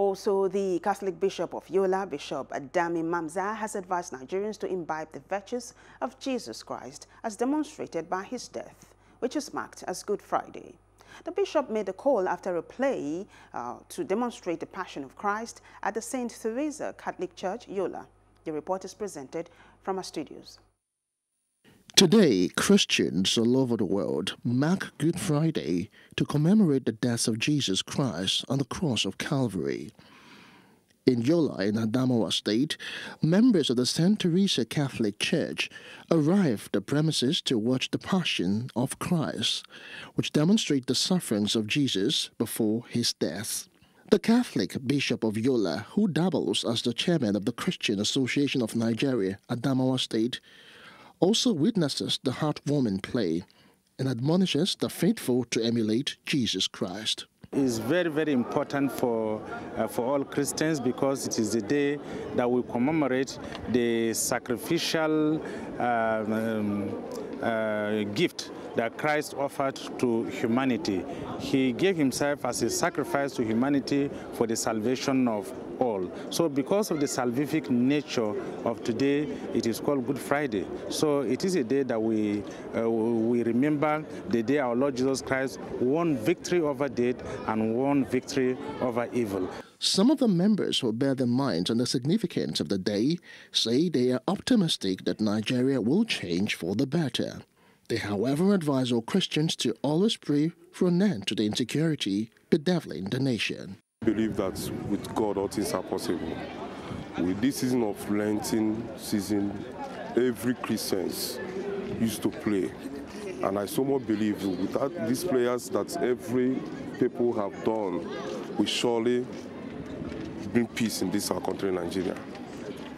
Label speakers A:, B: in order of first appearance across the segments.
A: Also, the Catholic Bishop of Yola, Bishop Dami Mamza, has advised Nigerians to imbibe the virtues of Jesus Christ as demonstrated by his death, which is marked as Good Friday. The bishop made a call after a play uh, to demonstrate the Passion of Christ at the St. Theresa Catholic Church, Yola. The report is presented from our studios.
B: Today, Christians all over the world mark Good Friday to commemorate the death of Jesus Christ on the cross of Calvary. In Yola, in Adamawa State, members of the St. Theresa Catholic Church arrived the premises to watch the Passion of Christ, which demonstrate the sufferings of Jesus before his death. The Catholic Bishop of Yola, who doubles as the chairman of the Christian Association of Nigeria, Adamawa State, also witnesses the heartwarming play and admonishes the faithful to emulate Jesus Christ.
C: It's very, very important for, uh, for all Christians because it is the day that we commemorate the sacrificial uh, um, uh, gift that Christ offered to humanity. He gave himself as a sacrifice to humanity for the salvation of all. So because of the salvific nature of today, it is called Good Friday. So it is a day that we, uh, we remember the day our Lord Jesus Christ won victory over death and won victory over evil.
B: Some of the members who bear their minds on the significance of the day say they are optimistic that Nigeria will change for the better. They, however, advise all Christians to always pray for an end to the insecurity bedeviling the nation.
D: I believe that with God all things are possible. With this season of Lenten season, every Christian used to play. And I so much believe without these prayers that every people have done, we surely bring peace in this our country, Nigeria.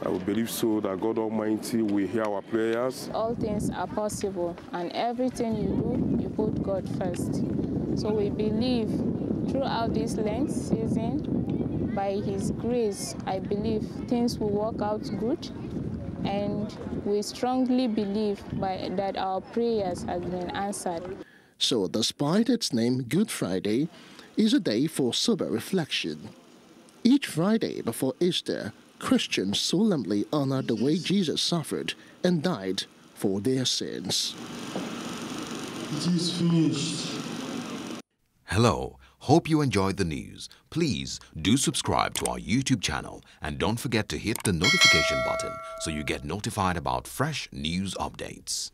D: I will believe so that God Almighty will hear our prayers.
E: All things are possible, and everything you do, you put God first. So we believe throughout this Lent season, by His grace, I believe things will work out good. And we strongly believe by, that our prayers have been answered.
B: So, despite its name, Good Friday is a day for sober reflection. Each Friday before Easter, Christians solemnly honor the way Jesus suffered and died for their sins.
F: It is finished.
G: Hello. Hope you enjoyed the news. Please do subscribe to our YouTube channel and don't forget to hit the notification button so you get notified about fresh news updates.